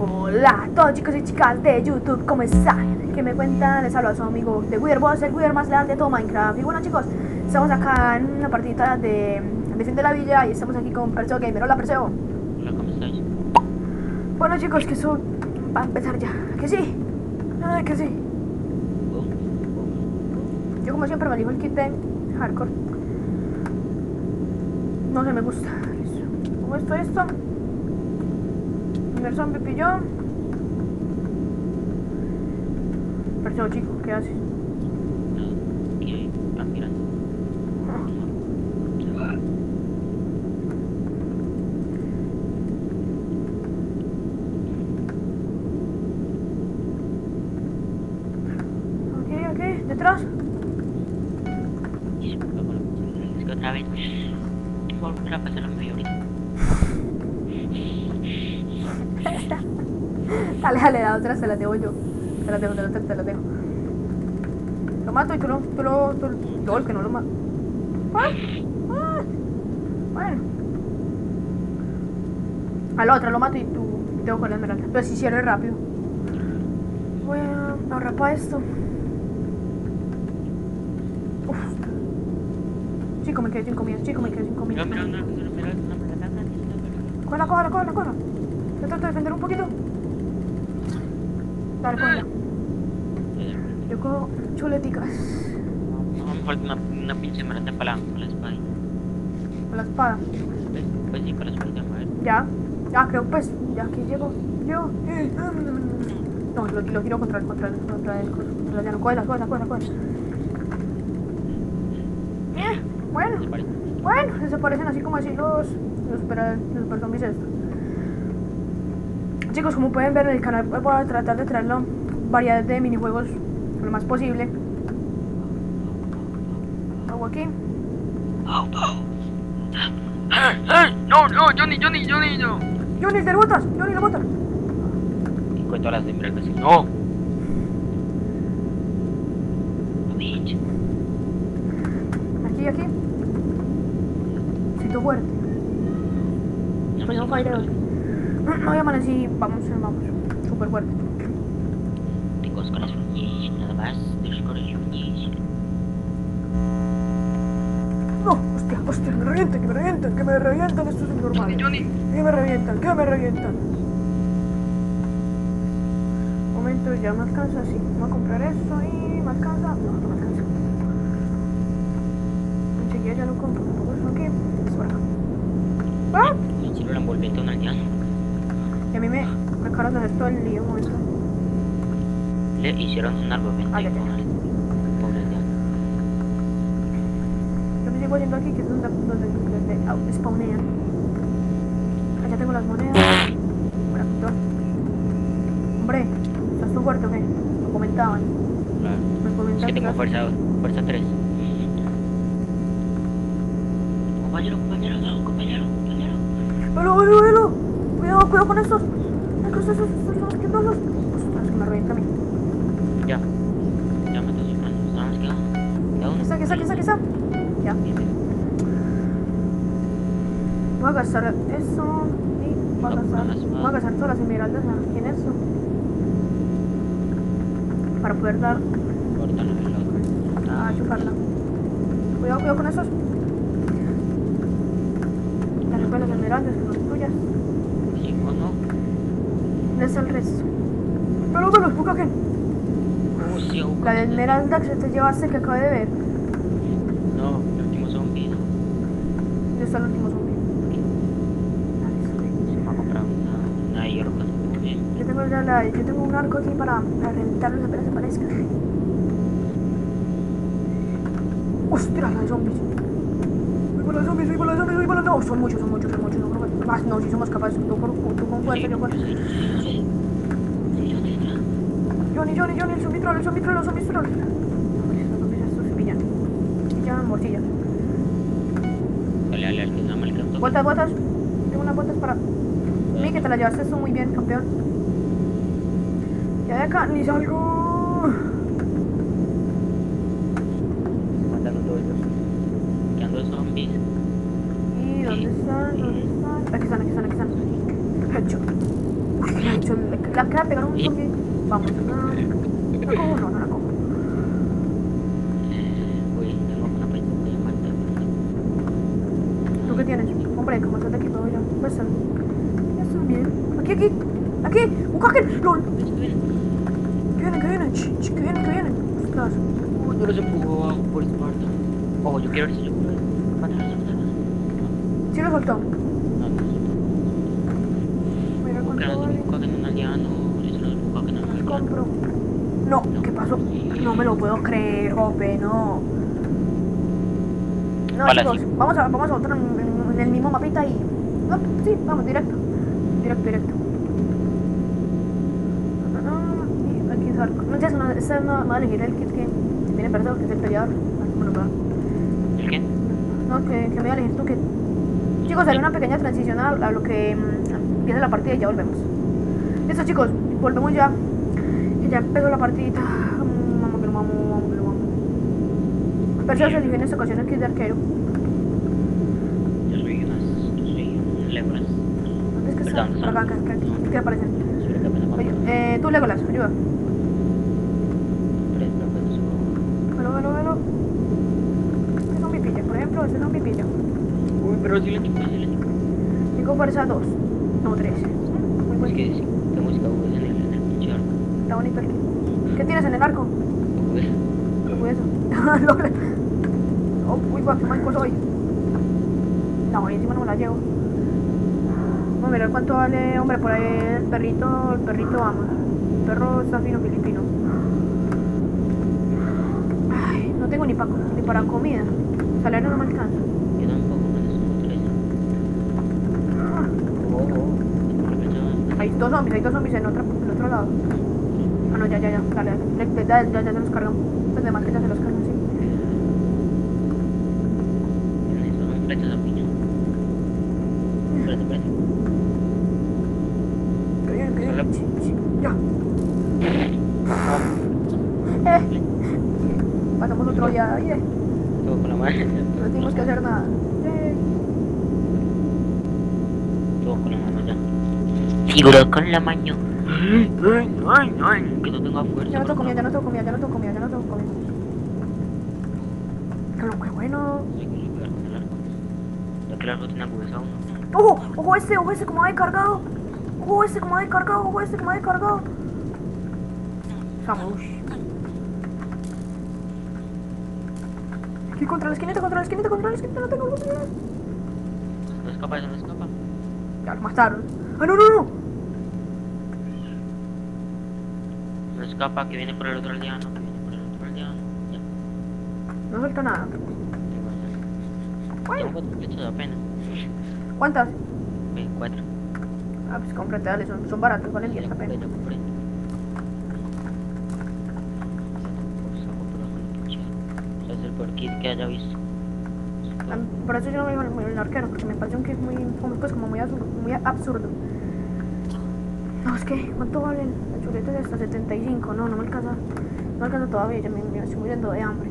Hola a todos chicos y chicas de YouTube, ¿cómo están? ¿Qué me cuentan? Les hablo a su amigo de Witherboss, el Wither más leal de todo Minecraft Y bueno chicos, estamos acá en una partidita de, de fin de la villa y estamos aquí con Perseo Gamer Hola Perseo Hola, ¿cómo estáis? Bueno chicos, que eso va a empezar ya ¿Que sí? Que sí Yo como siempre me elijo el kit de Hardcore No sé, me gusta Como esto, esto Primer zombie pilló chico, ¿qué haces? Ok, detrás por la otra vez. Pasar Dale, la otra se la dejo yo. Se la dejo, te la dejo, te la dejo. Lo mato y tú lo. Tú lo. Yo el que no lo mato. ¿Ah? ¿Ah? Bueno. Al otro lo mato y tú. Tengo con la esmeralda. Pero si cierre rápido. Voy a ahorrar para esto. Uf. Chico, me quedé sin comida. Chico, me quedé sin comida. Corra, corra, corra, corra. Yo trato de defender un poquito. Dale, cógela. Yo cojo chuleticas. Me falta una, una pinche esmeralda para la, para la espada. Con la espada. Pues sí, para la espada, a ver. Ya. Ya, creo pues. Ya aquí llego. Llego. Eh, ah, No, lo, lo tiro contra el, contra el, contra el, contra el llano. Cógela, cógela, cógela, cógela. Eh, bueno. Bueno, desaparecen así como así los, los, los estos. Chicos, como pueden ver en el canal voy a tratar de traerlo variedad de minijuegos lo más posible. Hago aquí. No, no, Johnny, Johnny, Johnny, no. Johnny, ¿te botas? Johnny, la bota. Y cuento las esmeraldas. y- No. Aquí, aquí. Siento fuerte. No, Pues no no, llaman así, vamos, vamos. Súper fuerte. Tengo dos corazones, nada más. Dos corazones. No, hostia, hostia, me revientan, que me revientan, que me revientan, esto es normal. Johnny. Que me revientan, que me revientan. Momento, ya me alcanza, sí. Voy a comprar esto y me alcanza. No, no me alcanza. Enseguida ya lo compro. Pongo eso aquí. Es por acá. ¡Ah! Me hicieron la envolvente a un aldeano. A mí me, me acaban de hacer todo el lío, un momento. Le hicieron un envolvente Ah, con el pobre aldeano. Yo me sigo yendo aquí, que es donde, donde, donde spawnean. Allá tengo las monedas. Por aquí todo. Hombre, ¿estás tú fuerte o qué? Lo comentaban. Claro. Me Es comentaban que tengo fuerza, fuerza 3. Compañero, compañero, no, compañero, compañero. ¡Velo, velo, velo! Cuidado, cuidado con estos. Estos, estos, estos, estos, estos, estos. Ostras, que me revienta a mí. Ya. Ya me estoy. Nada más queda. Queda uno. Aquí está, aquí está. Ya. Voy a gastar eso y voy a No, gastar, no, no, no. voy a gastar todas las esmeraldas aquí en eso. Para poder dar Córtalo, el otro. a chuparla. Cuidado, cuidado con esos. Recoge las esmeraldas que son tuyas. Les el resto. Pero. Uh, sí, uh, La de esmeralda que te llevaste que acabo de ver. No, el último zombie, ¿no? ¿Dónde está el último zombie? Se comprado una, una hierba. Yo tengo, ya la, yo tengo un arco aquí para, para reventarlos apenas aparezcan. ¡Ostras, los zombies! ¡Voy por los zombies, voy por los zombies, voy por los... No, son muchos, son muchos, son muchos. No, creo más, no, si somos capaces. Tú con, tú con fuerza, yo con... Johnny, Johnny, Johnny, el zombie troll, el zombie troll, el zombie troll. Estos se pillan. Morcillas. Dale, dale, al que. Botas, botas. Tengo unas botas para... Mí que te la llevaste tú muy bien, campeón. Ya de acá, ni salgo. Mátalo todos ellos. Quedan dos zombies. ¿Y dónde están? ¿Dónde están? Aquí están, aquí están, aquí están. Headshot. Uy, qué headshot queda pegar un zombie. Vamos, no, ¿la cojo? No, no a matar. ¿Tú qué tienes? Hombre, como de equipo, ya. Bien. Aquí, aquí, aquí, un Kraken, lol. Que vienen, que vienen, ch, que vienen, que vienen. Ostras. Uy, no los empujo abajo por Esparta. Ojo, yo quiero ver si yo puedo a. Sí lo soltó. No, no, Mira no. cuánto vale. un compro. No, ¿qué pasó? No me lo puedo creer, Jope, no. No, chicos, sí. vamos a, vamos a otro en, el mismo mapita y... No, sí, vamos, directo. Directo, directo. Y aquí es. No, ya, no, ese no, no va a elegir el kit que viene perdido, que es el peleador. Ah, Bueno, perdón. ¿El qué? No, que, que me voy a elegir tu kit. Chicos, haré una pequeña transición a, a lo que mm, empieza la partida y ya volvemos. Listo, chicos, volvemos ya. Que ya empezó la partidita. Vamos, que lo vamos, vamos, que lo vamos. Pero se en esta ocasión el kit de arquero. Yo soy unas, yo soy un Legolas. ¿Dónde es que está? Por acá, acá, acá, aquí, que aparecen. Oye, eh, tú, Legolas, ayuda. Es. Velo, velo, velo. Este zombie pilla, por ejemplo, este zombie pilla. Uy, pero sí le equipo, sí le equipo. Tengo fuerza 2, no 3. Muy Es buen que sí, qué música hubo en el, en el pinche arco. Está bonito el kit. ¿Qué tienes en el arco? ¿Qué fue eso? Oh, uy, guau, qué manco soy. No, y encima no me la llevo. Vamos a mirar cuánto vale, hombre, por ahí el perrito, el perrito vamos. El perro está fino filipino. Ay, no tengo ni para ni para comida. Salario no me alcanza. Yo tampoco. Ah, Oh, hay dos zombies, hay dos zombies en, otra, en otro lado. Ah, no, ya, ya, ya, dale, dale, ya, ya, ya, ya se los cargan. Pues de más que ya se los cargan, sí. Ya. Eh. Pasamos otro ya, yeah. Todo con la mano. No tuvimos que hacer nada. Todo con la mano ya. Figuro con la mano. Ay, ay, ay, que no tengo fuerza. Ya no tengo comida, ya no tengo comida, ya no tengo comida, ya no tengo comida. Pero qué bueno. Que el arco tiene agudeza uno. ¡Ojo! ¡Ojo este! ¡Ojo este como de cargado! ¡Ojo este como de cargado! ¡Ojo este como de cargado! Vamos. Aquí contra la esquinita, contra la esquinita, contra la esquinita, no tengo. No escapa, no escapa. Ya lo mataron. ¡Ah, no, no, no! No escapa, que viene por el otro aldeano. Que viene por el otro aldeano. Ya. No suelto nada. Tengo cuatro flechas apenas. ¿Cuántas? Ven, cuatro. Ah, pues cómprate, dale, son, son baratos, valen 10 Ya compré, apenas. por es kit que haya visto. Por eso yo no me iba el arquero, porque me parece un kit muy, como, pues, como muy, absurdo, muy absurdo. No, es que, ¿cuánto vale el chuleta? Es hasta 75, no, no me alcanza. No me alcanza todavía, ya me, me estoy muriendo de hambre.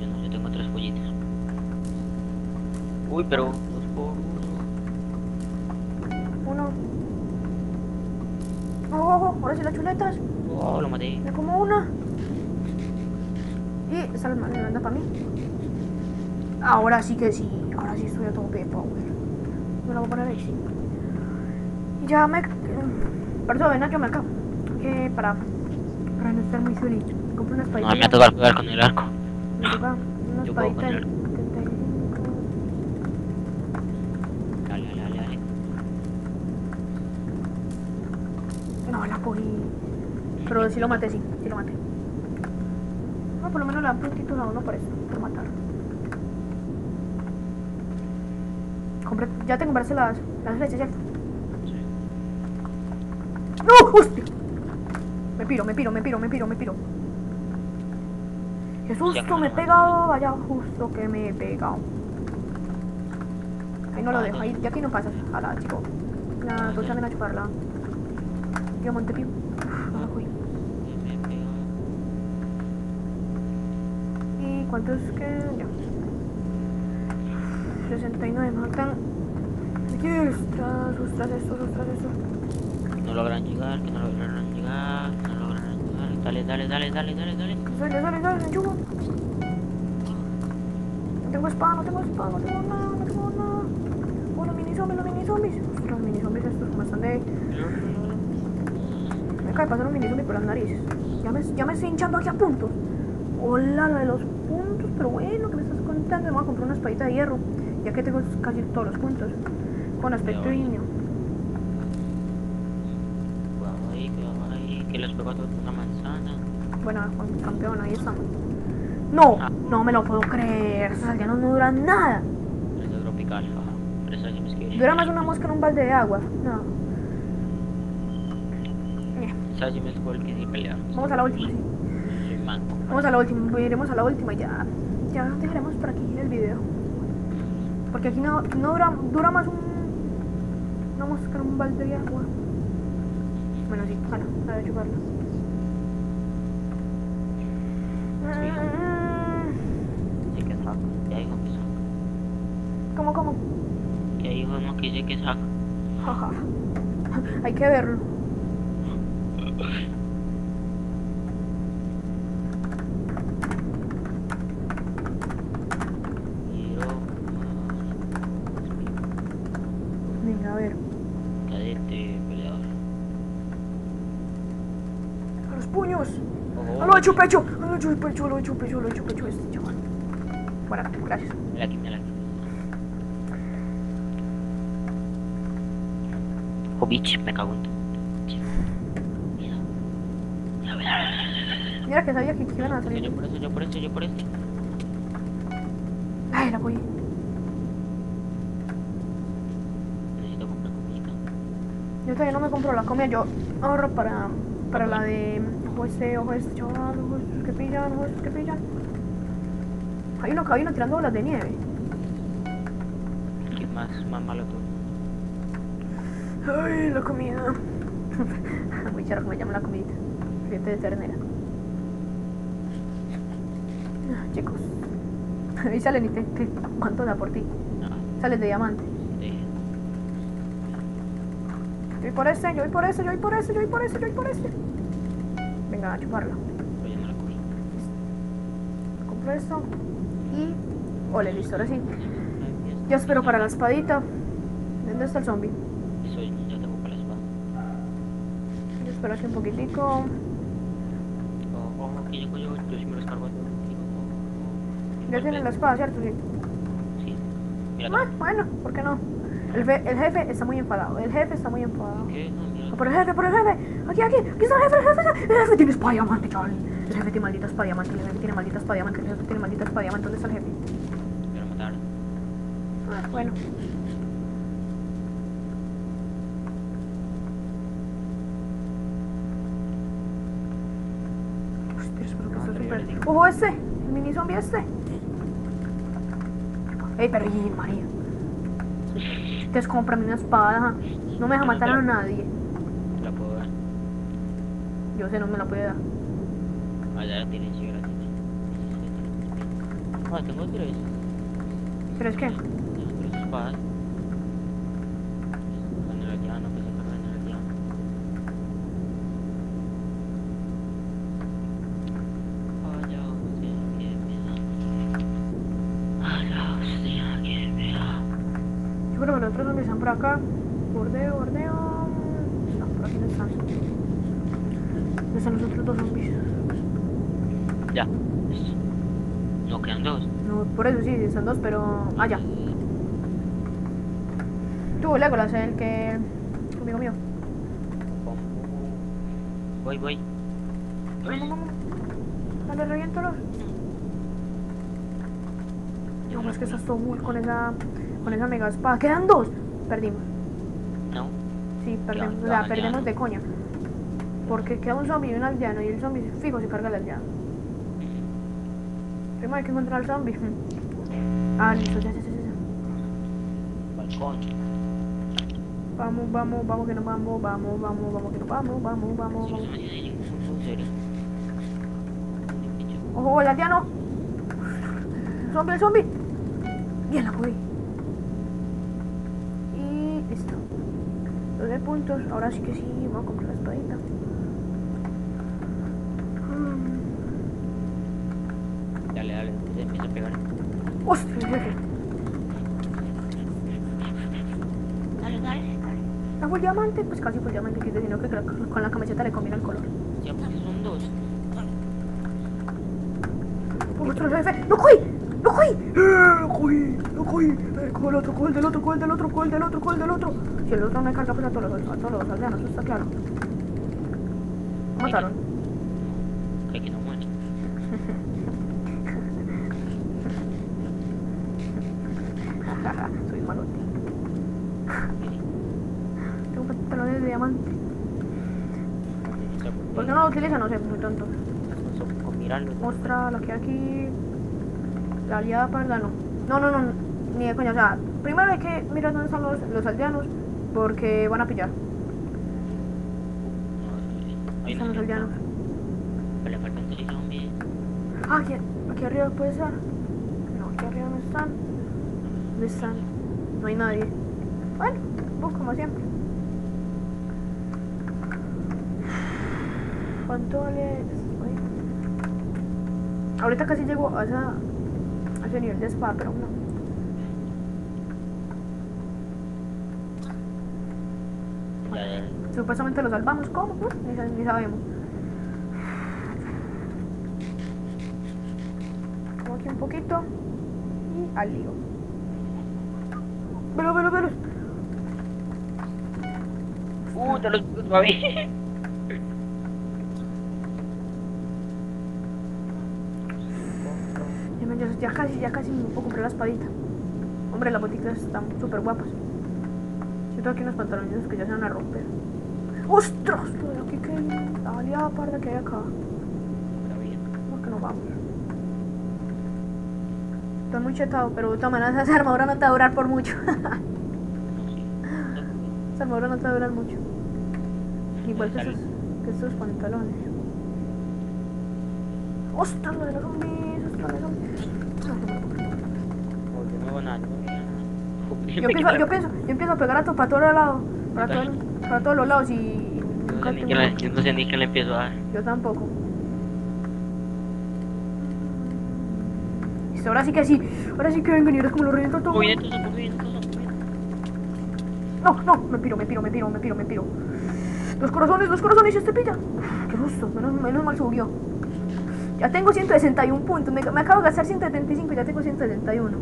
Yo no, yo tengo tres pollitos. Uy, pero dos por uno. Ojo, ahora sí las chuletas. Oh, lo maté. Me como una. Y esa me anda para mí. Ahora sí que sí, ahora sí estoy a tope de power. Me la voy a poner ahí, sí. Ya me. Perdón, yo me acabo. Que para. Para no estar muy solito. Me compré una No, espadita. me ha tocado jugar con el arco. Me toca una Yo puedo espadita de poner- 75. Dale, dale, dale, dale. No, la cogí. Pero sí lo maté, sí, sí lo maté. No, por lo menos le dan puntitos a uno por eso, por matar. Compré, ya te compraste las, las flechas, ¿cierto? ¡No! ¡Hostia! Me piro, me piro, me piro, me piro, me piro. ¡Qué susto me he pegado! Vaya justo que me he pegado. Ahí no lo dejo, ahí, de aquí no pasas. Jala, chico. La tocha viene a chuparla. Yo la he pegado. ¿Y cuántos que ya? 69, me faltan. aquí. Ostras, ostras, estos, ostras, estos. Que no logran llegar, que no logran llegar, que no logran llegar. Dale, dale, dale, dale, dale, dale. Dale, dale, dale, enchufa. No tengo espada, no tengo espada, no tengo nada, no tengo nada. Oh, los mini zombies, los mini zombies. Ostras, los mini zombies estos como están de. Me acaba de pasar un mini zombie por las narices. Ya me, ya me estoy hinchando aquí a puntos. Hola, lo de los puntos, pero bueno, ¿qué me estás contando? Me voy a comprar una espadita de hierro, ya que tengo casi todos los puntos. Con aspecto niño. Cuidado ahí, cuidado ahí. Que todos una manzana. Bueno, campeón, ahí estamos. No, Ah. no me lo puedo creer. Esas aldeanos no duran nada. Es de tropical. Dura más una mosca en un balde de agua. No. Eh. Vamos a la última, sí. Vamos a la última, iremos a la última y ya. Ya dejaremos por aquí el video. Porque aquí no, no dura, dura más un. Una mosca en un balde de agua. Bueno, sí, de chuparla. Mm, Sí que saca. Ya que saca. ¿Cómo, cómo? Ya dijo uno que dice que saca. Jaja. Hay que verlo. Hero, Venga, a ver. cadete, peleador. ¡A los puños! Ojo. ¡A lo hecho pecho! ¡A lo hecho pecho! ¡A lo hecho pecho! ¡A lo hecho pecho! Este chaval. Bueno, gracias. Mira aquí, mira aquí. Oh, bitch, me cago en tu. Mira. Mira, mira, mira. Mira que sabía que iban a Yo salir. por eso, yo por eso, yo por este. Ay, la cogí. Necesito comprar comida. Yo todavía no me compro la comida. Yo ahorro para, para la de. Ojo este, ojo este, chaval. Ojo estos que pillan, ojo estos que pillan. Hay uno, hay uno tirando bolas de nieve. ¿Qué más, más malo tú? Ay, la comida. Muy charro que me llama la comidita. Filete de ternera. Ah, Chicos. Ahí salen y te, te- ¿Cuánto da por ti? No, Sales de diamante. sí. Yo voy por ese, yo voy por ese, yo voy por ese, yo voy por ese, yo voy por ese. Venga, a chuparla. Ya no la cogí. Compro esto. Y. Ole, listo, ahora sí. Yo espero para la espadita. ¿Dónde está el zombie? Soy, ya tengo para la espada. Yo espero aquí un poquitico. Ojo, ojo, que yo, yo, yo sí me los cargo. Ya tienen la espada, ¿cierto? Sí. Sí. Mira, Ah, bueno, ¿por qué no? El, el jefe está muy enfadado. El jefe está muy enfadado. ¿qué? Por el jefe, por el jefe. Aquí, aquí. Aquí está el jefe, el jefe. El jefe tiene espada diamante, chaval. El jefe tiene maldita espada diamante. El jefe tiene maldita espada diamante. El jefe tiene maldita espada diamante. ¿Dónde está el jefe? Quiero matar. Ah, bueno. Hostia, espero que súper-. Ojo este, el mini zombie este. Ey, pero y María. Entonces cómprame una espada. No me deja matar a nadie. Yo sé, no me la puede dar. Ah, ya la tienes, yo la. Ah, tengo tres. ¿Pero es que? Tengo tres espadas. Llano, que. Yo creo los otros están por acá. Bordeo, bordeo. No, por aquí no están. ¿Dónde están los otros dos zombies? Ya. No quedan dos. No, por eso sí, están dos, pero. Ah, ya. Tú, Legolas, el que. Amigo mío. Voy, voy. Vamos, vamos. Dale, reviéntalos. No, es que estás todo muy con esa. Con esa mega espada. Quedan dos. Perdimos. No. Sí, perdemos. O sea, perdemos de coña. Porque queda un zombie y un aldeano. Y el zombie fijo se carga al aldeano. Primero hay que encontrar al zombie. Ah, listo, ya, ya, ya, ya. Vamos, vamos, vamos que nos vamos, vamos, vamos, vamos que nos vamos, vamos, vamos, vamos. Ojo, el aldeano. El zombie, el zombie. Bien, la cogí. Y 14 puntos. Ahora sí que sí, vamos a comprar la espadita. Mm. Dale, dale, se empieza a pegar. ¡Hostia, jefe! Dale, dale, dale. ¿La full diamante? Pues casi full diamante, que sino que creo que con la camiseta le combina el color. Ya pues son dos. ¡Otro jefe! ¡Lo cogí! ¡Lo cogí! ¡Eh, ¡Lo cogí! ¡Lo cogí! Coge el otro, coge el del otro, coge el del otro, coge el del otro, coge el del otro. Si el otro no me carga, pues a todos los, a todos los aldeanos, eso está claro. Lo mataron. Hay que no muere. Soy malote. Tengo pantalones de diamante. ¿Por qué no lo utiliza? No sé, muy tonto. Mostra la que hay aquí. La aliada parda, no. No, no, no, ni de coña. O sea, primero hay que mirar dónde están los, los aldeanos. Porque van a pillar. Ahí Están los aldeanos. Pero le. Ah, aquí, aquí arriba puede ser. No, aquí arriba no están. ¿Dónde están? No hay nadie. Bueno, como siempre. Ahorita casi llego a, esa, a ese nivel de spa, pero no. Supuestamente lo salvamos, ¿cómo? Pues, Ni, sa- ni sabemos. Aquí un poquito. Y al lío. Velo, velo, velo. Uh, te los puto a mí. Ya, casi, ya casi me puedo comprar la espadita. Hombre, las botitas están súper guapas. Siento aquí unos pantalones que ya se van a romper. ¡Ostras! Pero aquí que la aliada parda que hay acá. No, que no vamos. Estoy muy chetado, pero de todas maneras esa armadura no te va a durar por mucho. esa armadura no te va a durar mucho. Igual que esos, que esos pantalones. ¡Ostras! Lo de los zombies, ostras, los zombies. Nada. Yo empiezo, yo pienso, yo empiezo a pegar a to, para todos lados, para, Yo todo- para todos los lados y No sé ni le- Yo no sé ni qué le empiezo a dar. Yo tampoco. Listo, ahora sí que sí, ahora sí que ven venir, es como lo reviento todo. Muy bien, todo, muy bien, todo, muy bien. No, no, me piro, me piro, me piro, me piro, me piro. Los corazones, los corazones, este pilla. Qué gusto, menos, menos mal subió. Ya tengo 161 puntos, me, me acabo de gastar 175 y ya tengo 161.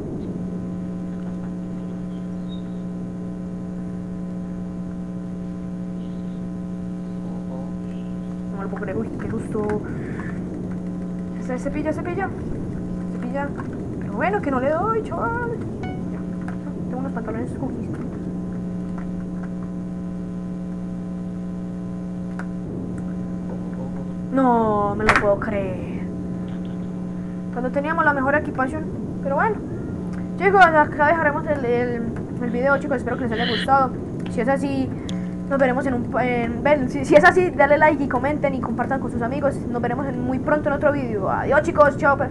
Gusto. Se, se pilla, se pilla. Se pilla. Pero bueno, que no le doy, chaval. Tengo unos pantalones cookies. No me lo puedo creer. Cuando teníamos la mejor equipación. Pero bueno. Chicos, acá dejaremos el, el, el video, chicos. Espero que les haya gustado. Si es así, nos veremos en un... En, ven, si, es así, dale like y comenten y compartan con sus amigos. Nos veremos en- muy pronto en otro video. Adiós, chicos. Chao. pues.